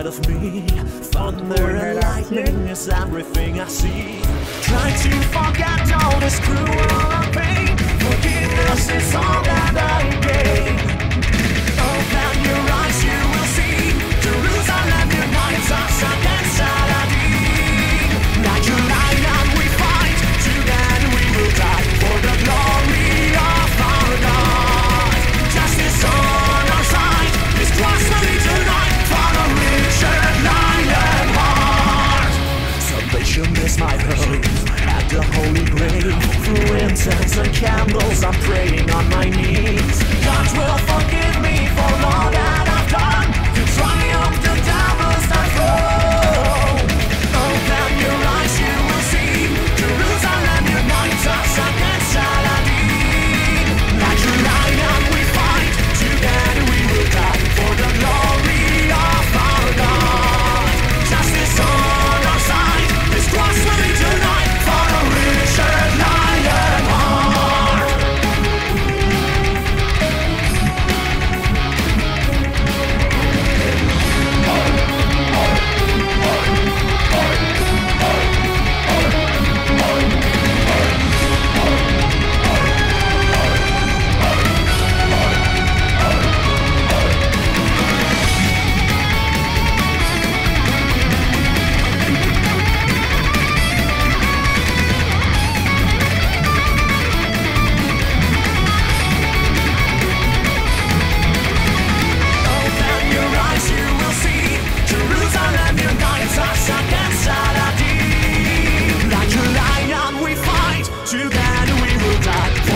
inside of me. Thunder and lightning is everything I see. Try to forget all this cruel pain. Forgiveness incense and candles, I'm praying on my knees. God will forgive me for all together we will die.